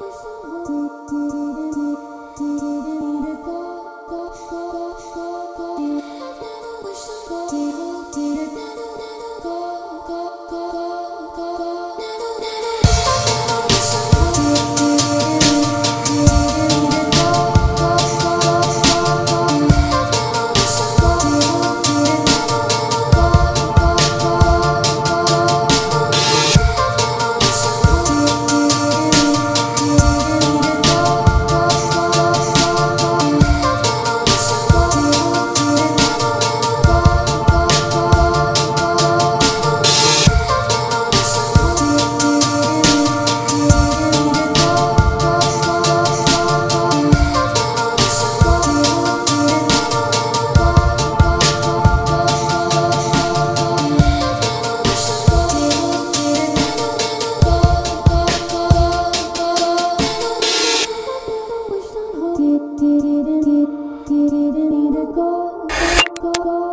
Did go, go, go.